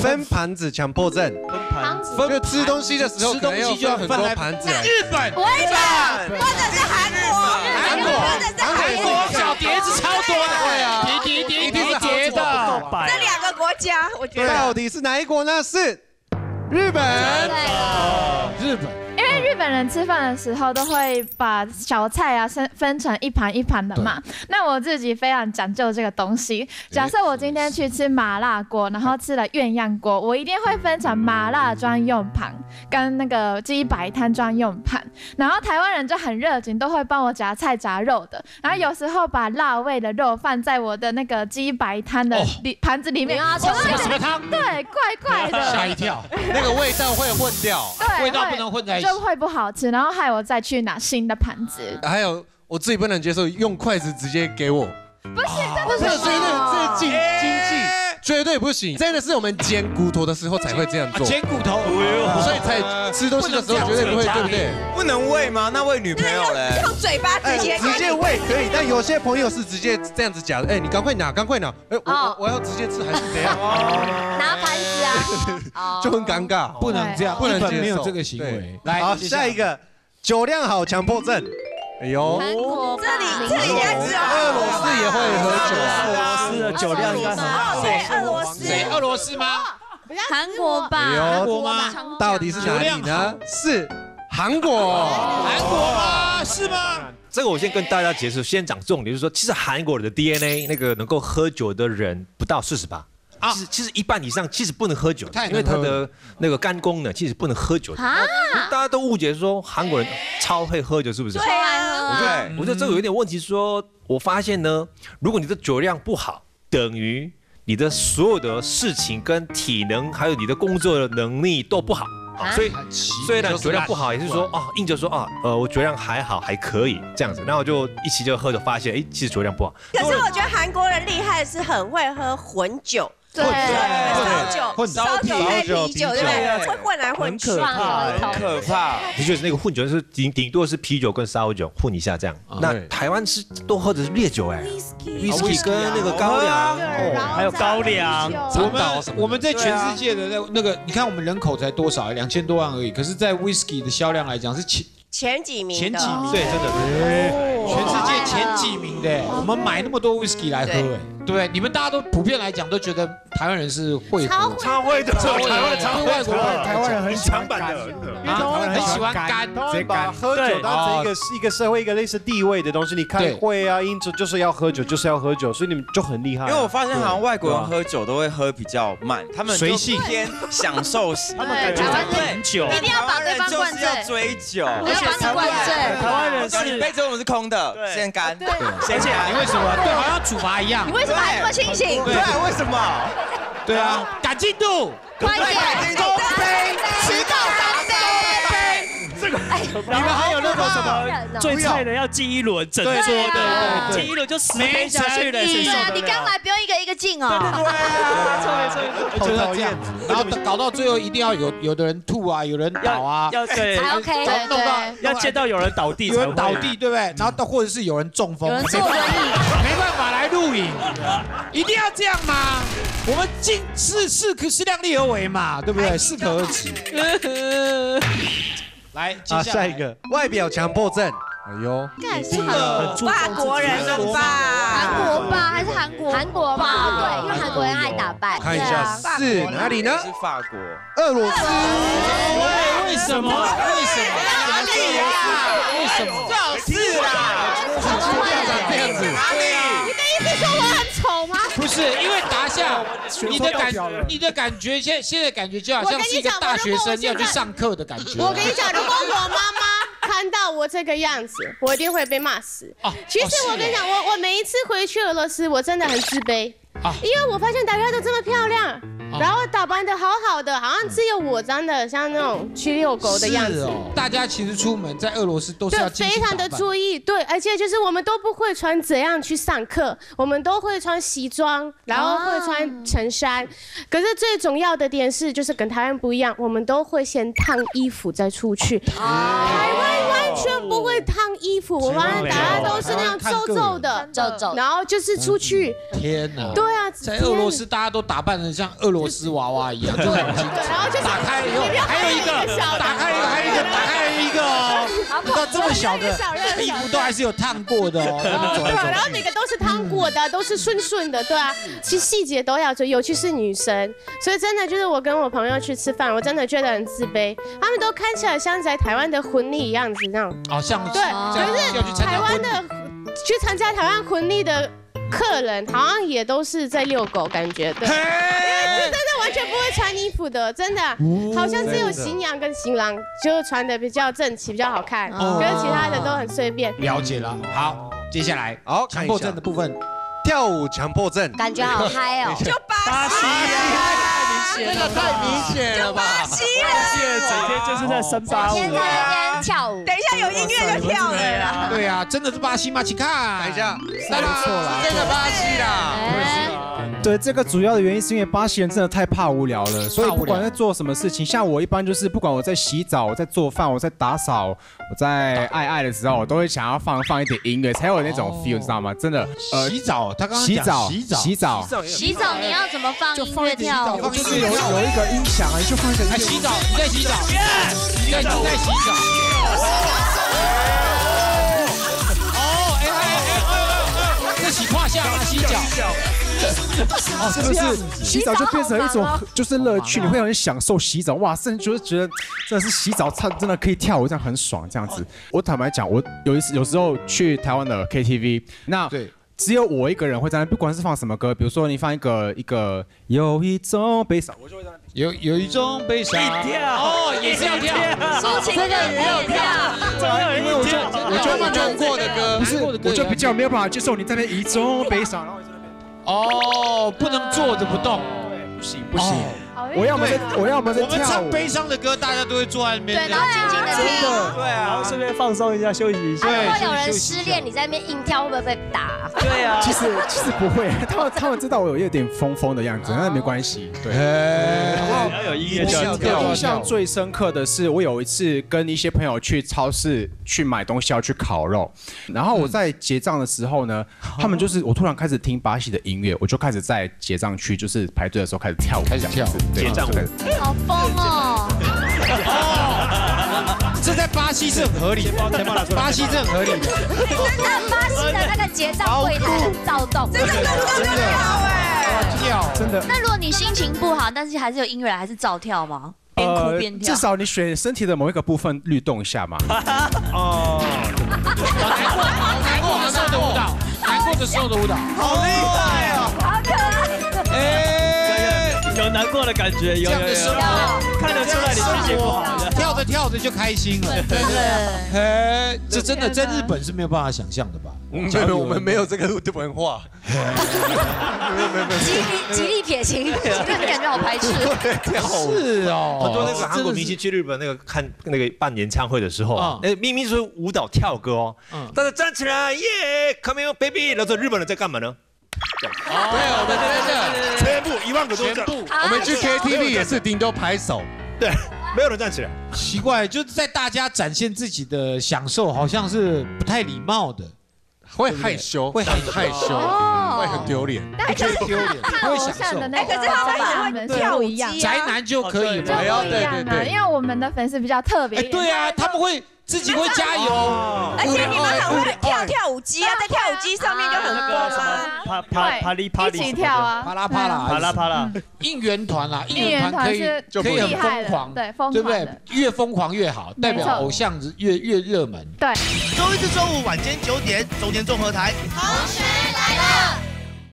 分盘子强迫症，分盘子。就吃东西的时候吃东西就要分很多盘子。日本，我也想，或者是韩国，韩国或者是韩韩国国小碟子超多。的，对啊。叠叠叠一定是叠叠的。这两个国家，我觉得。到底是哪一国呢？是日本。日本人吃饭的时候都会把小菜啊分分成一盘一盘的嘛。那我自己非常讲究这个东西。假设我今天去吃麻辣锅，然后吃了鸳鸯锅，我一定会分成麻辣专用盘跟那个鸡白汤专用盘。然后台湾人就很热情，都会帮我夹菜夹肉的。然后有时候把辣味的肉放在我的那个鸡白汤的里盘子里面，什么什么汤？对怪怪的，吓一跳，那个味道会混掉。对味道不能混在一起。就会不好吃，然后害我再去拿新的盘子。还有我自己不能接受用筷子直接给我，不是，这不是绝对不行。真的是我们煎骨头的时候才会这样啊做，煎骨头，所以才吃东西的时候绝对不会，对不对？不能喂吗？那喂女朋友嘞？用嘴巴直接直接喂可以，但有些朋友是直接这样子夹的。哎，你赶快拿，赶快拿。哎，我哦我我要直接吃还是怎样？拿盘子啊，就很尴尬。不能这样，不能接受没有这个行。来，好，下一个酒量好强迫症。哎呦，这里这里应该只有俄罗斯也会喝酒的酒量应该很哦，好。对，俄罗斯，谁？俄罗斯吗？韩国吧韩国吗？到底是哪里呢？是韩国。韩国吗？是吗？这个我先跟大家解释，先讲重点，就是说，其实韩国人的 DNA 那个能够喝酒的人不到四十八。啊其实其实一半以上其实不能喝酒因为他的那个肝功能其实不能喝酒。啊，大家都误解说韩国人超会喝酒，是不是？对啊，对，我觉得这个有点问题说，我发现呢，如果你的酒量不好，等于你的所有的事情跟体能，还有你的工作的能力都不好。啊所以虽然就是酒量不好，也是说啊，硬着说啊，呃，我酒量还好，还可以这样子，然后就一起就喝，着发现，哎，其实酒量不好。可是我觉得韩国人厉害的是很会喝混酒，对烧酒、混烧酒配啤酒，对不对？啤酒会混来混去，很可怕很可怕。的确是那个混酒是顶顶多是啤酒跟烧酒混一下这样。那对台湾是都喝的是烈酒哎，whisky 跟那个高粱哦，还有高粱，我们我们在全世界的那那个，你看我们人口才多少？两千多万而已，可是，在 whisky 的销量来讲是前前几名的前几名，对，真的。全世界前几名的。我们买那么多 whisky 来喝，对哎，对？你们大家都普遍来讲都觉得台湾人是会喝，超会的，超会台湾的超会对外国人台湾人很喜欢版的啊，很喜欢干，他们把喝酒当成一个一个社会一个类似地位的东西。你开会啊，因此就是要喝酒，就是要喝酒，所以你们就很厉害。因为我发现好像外国人喝酒都会喝比较慢，他们就随性偏享受型。他们感觉在饮酒。一定要把对方灌就是要醉，追酒，我要把你灌醉。台湾人叫你杯是，子我们是空的，先干，先而且干你为什么？对，好像处罚一样你。为什么还这么清醒？对，为什么？对啊，赶进度。快点，公杯，迟到三杯。飞，这个你们还有那种什么最菜的要记一轮整桌对对的，记一轮就十杯下去了，谁受对啊，得了？你刚来不用一个一个敬哦。就是这样子，然后搞到最后一定要有有的人吐啊，有人倒啊，要对，才 OK，弄到要见到有人倒地，有人倒地，对不对？然后到或者是有人中风，有人坐轮椅，没办法来录影，一定要这样吗？我们尽是是可是量力而为嘛，对不对？适可而止。来，接，下来下一个外表强迫症。哎呦，干是很法国人的吧？韩国吧，还是韩国？韩国吧，对，因为韩国人爱打扮。看一下是哪里呢？是法国。俄罗斯。为什么？为什么？哪里呀？为什么？是啦，这样子，哪里？你的意思说我很丑吗？不是，因为达夏，你的感，你的感觉现现在感觉就好像是一个大学生要去上课的感觉。我跟你讲，如果我妈妈看到我这个样子，我一定会被骂死。哦其实我跟你讲，我我每一次回去俄罗斯，我真的很自卑，啊。因为我发现大家都这么漂亮，然后打扮的好好的，好像只有我长得像那种去遛狗的样子。哦，大家其实出门在俄罗斯都是要，非常的注意，对，而且就是我们都不会穿怎样去上课，我们都会穿西装，然后会穿衬衫。可是最重要的点是，就是跟台湾不一样，我们都会先烫衣服再出去。台湾完完全不会烫衣服，我们大家都是皱皱的，皱皱然后就是出去，天哪！对啊，在俄罗斯，大家都打扮的像俄罗斯娃娃一样，对，然后就是打开以后还有一个，打开一个，还有一个，打开一个哦，你知道这么小的衣服都还是有烫过的哦，对啊，然后每个都是烫过的，都是顺顺的，对啊，其实细节都要做，尤其是女生，所以真的就是我跟我朋友去吃饭，我真的觉得很自卑，他们都看起来像在台湾的婚礼一样子那种，好像对，可是台湾的去参加台湾婚礼的客人，好像也都是在遛狗，感觉对，因为真的完全不会穿衣服的，真的，好像只有新娘跟新郎就穿的比较正气，比较好看，可是其他的都很随便。了解了，好，接下来好强迫症的部分，跳舞强迫症，感觉好嗨哦，就巴西这个太明显了吧？巴西人，整天就是在森巴舞，天在那边跳舞，等一下有音乐就跳了啦。对啊，真的是巴西吗？请看，等一下，那不，错了，这个巴西啦。对，这个主要的原因是因为巴西人真的太怕无聊了，所以不管在做什么事情，像我一般就是不管我在洗澡、我在做饭、我在打扫、我在爱爱的时候，我都会想要放放一点音乐，才有那种 feel，你知道吗？真的，洗澡，他刚刚洗澡、洗澡、洗澡、洗澡，你要怎么放音乐跳舞？就是有有一个音响啊，你就放一个。哎，洗澡，你在洗澡，你在你在洗澡。哦，哎哎哎哎，这洗胯下吗？洗脚。哦，是不是洗澡就变成一种就是乐趣？你会很享受洗澡，哇，甚至就是觉得真的是洗澡唱真的可以跳舞，这样很爽，这样子。我坦白讲，我有一次有时候去台湾的 KTV，那对。只有我一个人会在那，不管是放什么歌，比如说你放一个一个有一种悲伤，我就会在那。有有一种悲伤，跳哦，也是要跳，抒情的也要跳，因为我就我就我就过的歌，不是，我就比较没有办法接受你在那一种悲伤，然后哦，不能坐着不动，对，不行不行。我要么是，我要么在我们唱悲伤的歌，大家都会坐在那边，对，然后静静的听，对啊，然后顺便放松一下，休息一下。如果有人失恋，你在那边硬跳，会不会被打？对啊，其实其实不会，他们他们知道我有一点疯疯的样子，那没关系。对，要有音乐就跳。印象最深刻的是，我有一次跟一些朋友去超市去买东西，要去烤肉，然后我在结账的时候呢，他们就是我突然开始听巴西的音乐，我就开始在结账区就是排队的时候开始跳舞，开始跳。结账舞，好疯哦！哦这在巴西是很合理，巴西是很合理的。那巴西的那个结账柜台很躁动，真的真的跳哎，跳真的。那如果你心情不好，但是还是有音乐，还是照跳吗？边哭边跳。至少你选身体的某一个部分律动一下嘛。哦。难过难过的时候的舞蹈，难过的时候的舞蹈，好厉害哦，难过的感觉，有有有，看得出来你心情不好，跳着跳着就开心了，真的。哎，这真的在日本是没有办法想象的吧？对，我们没有这个文化。没有没有没有。极力极力撇清，你感觉好排斥。是哦，很多那个韩国明星去日本那个看那个办演唱会的时候啊，哎，明明是舞蹈跳歌哦，但是站起来耶，Come on baby，然后日本人在干嘛呢？对，我们真的全部一万个都我们去 KTV 也是顶多拍手，对，没有人站起来。奇怪，就是在大家展现自己的享受，好像是不太礼貌的，会害羞，会很害羞，会很丢脸，不觉得丢脸，会享受。的那个，可是他们也会跳一样宅男就可以了？不一样啊，因为我们的粉丝比较特别。对啊，他们会。自己会加油，而且你们很会跳跳舞机啊，在跳舞机上面就很多啊，啪啪啪哩啪哩，一起跳啊，啪啦啪啦，啪啦啪啦，应援团啊，应援团可以可以很疯狂，对，疯狂，对不对？越疯狂越好，代表偶像越越热门。对，周一至周五晚间九点，中天综合台，同学来了。